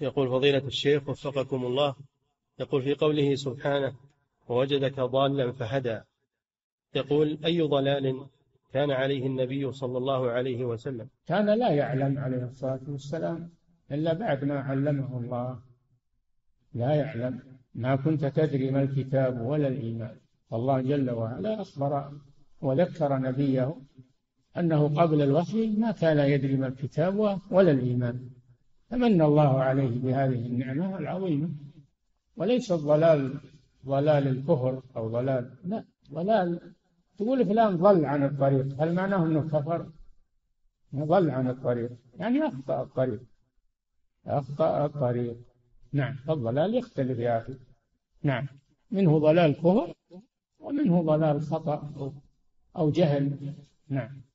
يقول فضيلة الشيخ وفقكم الله. يقول في قوله سبحانه ووجدك ضالا فهدى. يقول أي ضلال كان عليه النبي صلى الله عليه وسلم؟ كان لا يعلم عليه الصلاة والسلام إلا بعد ما علمه الله. لا يعلم. ما كنت تدري ما الكتاب ولا الإيمان. الله جل وعلا أخبر وذكر نبيه أنه قبل الوحي ما كان يدري ما الكتاب ولا الإيمان. فمن الله عليه بهذه النعمة العظيمة. وليس الضلال ضلال الكفر أو ضلال لا ضلال. تقول فلان ضل عن الطريق هل معناه أنه كفر؟ ضل عن الطريق يعني أخطأ الطريق. أخطأ الطريق. نعم فالضلال يختلف يا أخي. نعم منه ضلال كفر ومنه ضلال خطأ أو جهل. نعم.